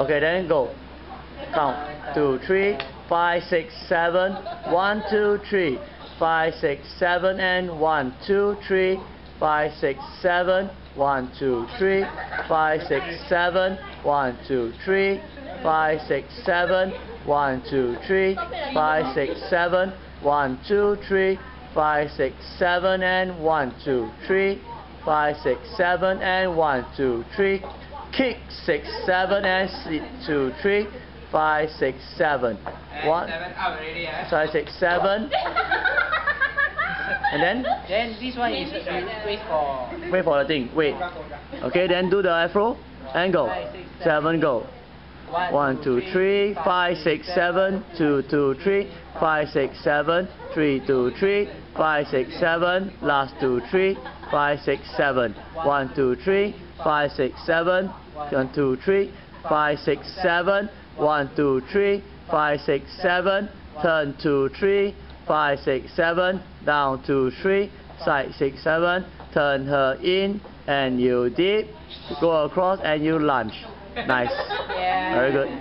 Okay, then go. Count. Two, three, five, six, seven. One, two, three, five, six, seven, and one, two, three, five, six, seven. One, two, three, five, six, seven. One, two, three, five, six, seven. One, two, three, five, six, seven. One, two, three, five, six, seven, and one, two, three, five, six, seven, and one, two, three. Kick six, seven, and sit, two, three, five, six, seven. One, Seven out already, eh? five, six, seven. And then Then this one is you wait for wait for the thing. Wait. Okay, then do the afro and go. Seven, go. One, two, three, five, six, seven, two, two, three, five, six, seven, three, two, three, five, six, seven, last two, three, five, six, seven, one, two, three, five, six, seven, one, two, three, five, six, seven, one, two, three, five, six, seven, turn two, three, five, six, seven, down two, three, side six, seven, turn her in, and you dip, go across and you lunge. Nice. Yeah. Very good.